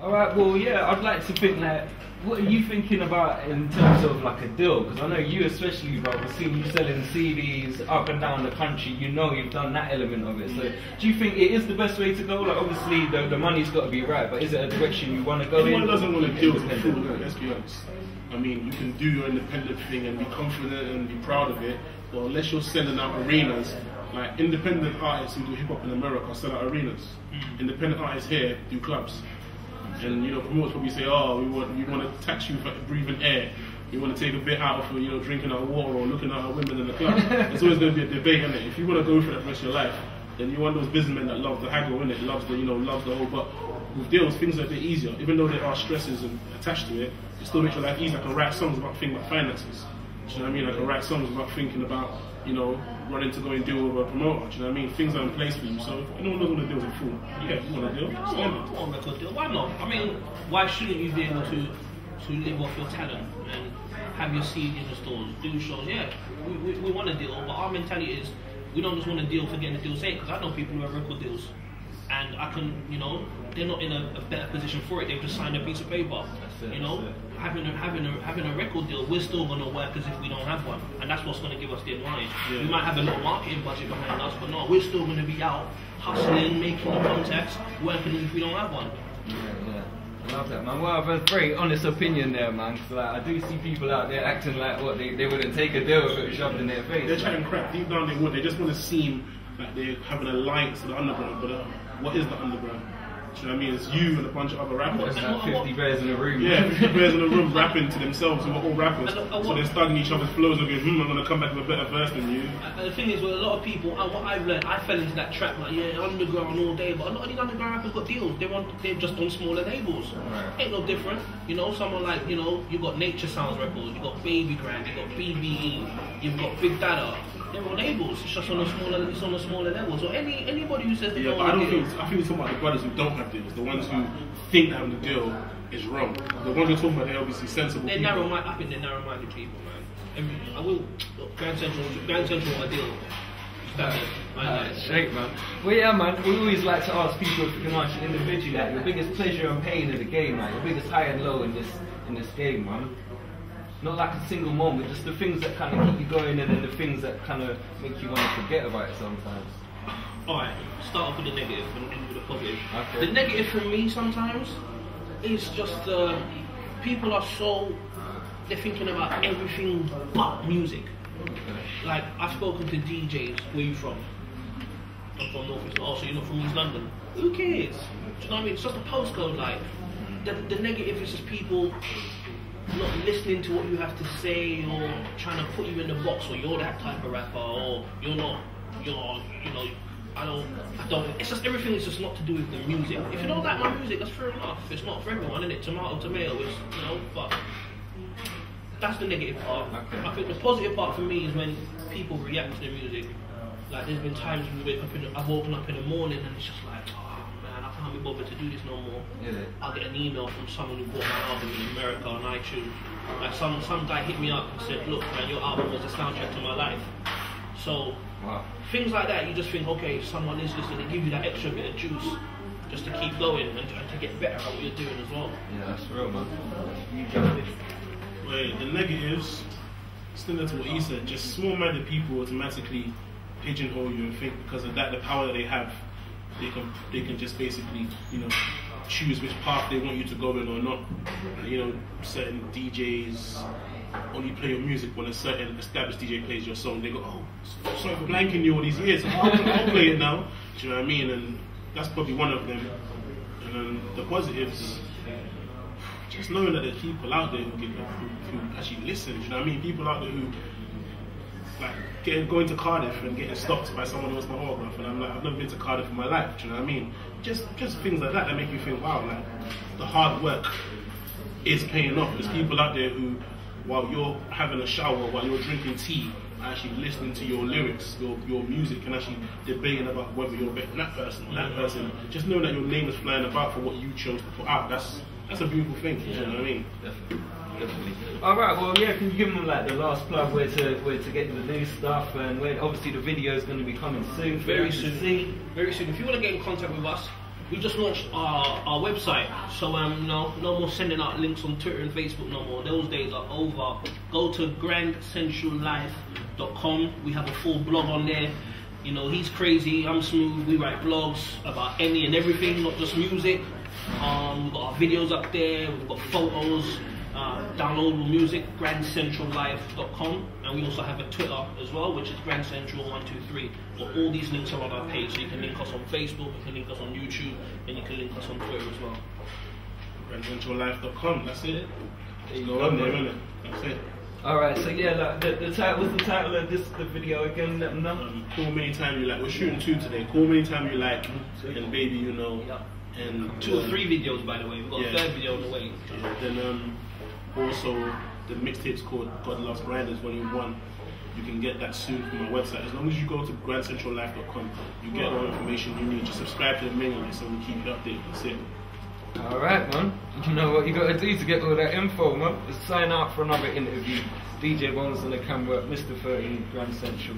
All right. Well, yeah. I'd like to think that. What are you thinking about in terms of like a deal? Because I know you, especially, bro. I've seen you selling CDs up and down the country. You know you've done that element of it. So, do you think it is the best way to go? Like, obviously, the, the money's got to be right, but is it a direction you want to go Anyone in? doesn't want to deal with fool, let's be honest. I mean, you can do your independent thing and be confident and be proud of it, but unless you're selling out arenas, like independent artists who do hip hop in America sell out arenas. Hmm. Independent artists here do clubs. And you know, promoters probably say, "Oh, we want we want to tax you for breathing air. We want to take a bit out for you know drinking our water or looking at our women in the club." There's always going to be a debate in it. If you want to go for that for rest of your life, then you're one of those businessmen that love the haggle in it, loves the you know loves the whole. But with deals, things are a bit easier. Even though there are stresses and attached to it, it still makes your life easier. I can write songs about thinking about finances. Do you know what I mean? I can write songs about thinking about, you know, running to go and deal with a promoter. Do you know what I mean? Things are in place for you. So if anyone doesn't want to deal with a fool, yeah, if you want to deal, I stand want, it. I a record deal. Why not? I mean, why shouldn't you be able to to live off your talent and have your seed in the stores, do shows? Yeah, we, we, we want a deal, but our mentality is we don't just want a deal for getting a deal sake. Because I know people who have record deals, and I can, you know, they're not in a, a better position for it. They've just signed a piece of paper. it, you know, that's it. Having a, having a having a record deal, we're still going to work as if we don't have one, and that's what's going to give us the advantage. Yeah. We might have a little marketing budget behind us, but no, we're still going to be out hustling, making the contacts, working as if we don't have one. Yeah, yeah. I love that, man. Well, I've a very honest opinion there, man. 'cause, like, I do see people out there acting like what they, they wouldn't take a deal if it was shoved in their face. They're trying to crap. Deep down, they want. They just want to seem like they have an alliance to the underground. But uh, what is the underground? Do you know what I mean? It's you and a bunch of other rappers. There's like 50 bears in a room. Yeah, 50 players in the room rapping to themselves who are all rappers. And, uh, So they're studying each other's flows and going, hmm, I'm going to come back with a better verse than you. And the thing is, with a lot of people, and what I've learned, I fell into that trap, like, yeah, underground all day, but a lot of these underground rappers got deals. They want, they're just on smaller labels. Right. Ain't no different. You know, someone like, you know, you've got Nature Sounds Records, you've got Baby Grand, you've got BBE, you've got Big Dada. They're all labels. It's just on a smaller, it's on a smaller level. So any anybody who says they Yeah, don't but I don't a deal, think, I think we're talking about the brothers who don't have deals, the ones who think having the deal is wrong. The ones we're talking about, they're obviously sensible they're people. narrow minded. I think they're narrow minded people, man. Every, I will. Look, Grand Central, Grand Central, I deal. That's it. I Uh, straight, man. Well, yeah, man. We always like to ask people if you can answer individually, like your biggest pleasure and pain in the game, like your biggest high and low in this in this game, man. Not like a single moment, just the things that kind of keep you going, and then the things that kind of make you want to forget about it sometimes. Alright, start off with the negative and end with the positive. Okay. The negative for me sometimes is just uh, people are so they're thinking about everything but music. Like I've spoken to DJs. Where you from? I'm from North East. Oh, so you're not from East London? Who cares? Do you know what I mean? It's just a postcode. Like the, the negative is just people not listening to what you have to say or trying to put you in the box or you're that type of rapper or you're not you're you know I don't I don't it's just everything is just not to do with the music. If you don't like my music, that's fair enough. It's not for everyone, is it? Tomato, tomato, it's you know, but that's the negative part. I think the positive part for me is when people react to the music. Like there's been times we wake up in the, I've woken up in the morning and it's just like, oh man, I can't be bothered to do this no more. Yeah. I'll get an email from someone who bought my album in America on iTunes. Like some some guy hit me up and said, look man, your album was the soundtrack to my life. So Wow. things like that, you just think, okay, someone is listening, they give you that extra bit of juice just to keep going and, and to get better at what you're doing as well. Yeah, that's real, man. You got it. Wait, the negatives, similar to what he said, just small-minded people automatically pigeonhole you and think because of that, the power that they have, they can they can just basically, you know, choose which path they want you to go in or not. You know, certain DJs only play your music when a certain established DJ plays your song. They go, oh, sorry for blanking you all these years. I'll, I'll play it now. Do you know what I mean? And that's probably one of them. And then the positives just knowing that there's people out there who, give, who, who actually listen, you know what I mean? People out there who like getting going to Cardiff and getting stopped by someone who wants my autograph, and I'm like, I've never been to Cardiff in my life, do you know what I mean? Just just things like that that make you think, wow, like the hard work is paying off. There's people out there who, while you're having a shower, while you're drinking tea, are actually listening to your lyrics, your your music, and actually debating about whether you're better than that person or that person. Just knowing that your name is flying about for what you chose to put out. That's that's a beautiful thing. You know what I mean? Definitely. Definitely. All right. Well, yeah. Can you give them like the last plug where to where to get the new stuff and where obviously the video is going to be coming soon. Very soon. See. Very soon. If you want to get in contact with us, we just launched our, our website, so um, no, no more sending out links on Twitter and Facebook no more. Those days are over. Go to grandcentrallife.com. We have a full blog on there. You know, he's crazy, I'm smooth. We write blogs about any and everything, not just music. Um, we've got our videos up there. We've got photos. Uh, downloadable music, grandcentrallife.com, and we also have a Twitter as well, which is grandcentral123. But all these links are on our page, so you can link us on Facebook, you can link us on YouTube, and you can link us on Twitter as well. grandcentrallife.com. That's it. There you Go go, on there, man. innit? That's it. Alright, so yeah, like, the, the title, what's the title of this the video again? Let them know. Um, call me anytime you like. We're shooting two today. Call me anytime you like, and baby, you know. Yeah. And Two or um, three videos, by the way. We've got Yeah. a third video on the way. Yeah, then um, also the mixtape's called God Loves Grinders Volume One. You can get that soon from my website. As long as you go to grandcentrallife.com, you get all the information you need. Just subscribe to the mailing list and we keep you updated. That's it. Alright, man. You know what you gotta do to get all that info, man. Just sign up for another interview. DJ Bones on the camera, Mr. 13, Grand Central.